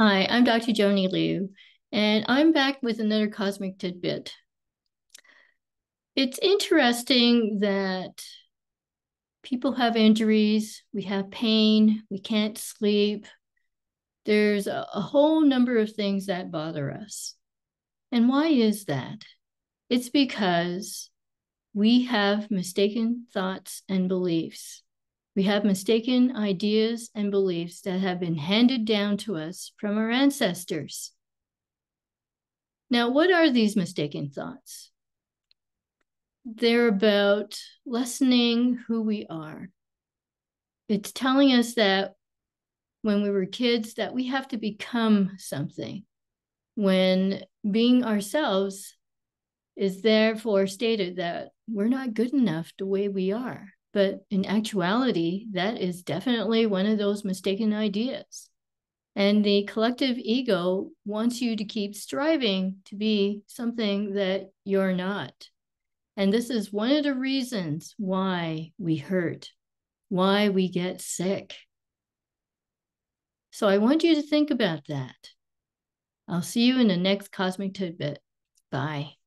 Hi, I'm Dr. Joanny Liu, and I'm back with another cosmic tidbit. It's interesting that people have injuries, we have pain, we can't sleep. There's a, a whole number of things that bother us. And why is that? It's because we have mistaken thoughts and beliefs. We have mistaken ideas and beliefs that have been handed down to us from our ancestors. Now, what are these mistaken thoughts? They're about lessening who we are. It's telling us that when we were kids that we have to become something when being ourselves is therefore stated that we're not good enough the way we are but in actuality, that is definitely one of those mistaken ideas. And the collective ego wants you to keep striving to be something that you're not. And this is one of the reasons why we hurt, why we get sick. So I want you to think about that. I'll see you in the next Cosmic Tidbit. Bye.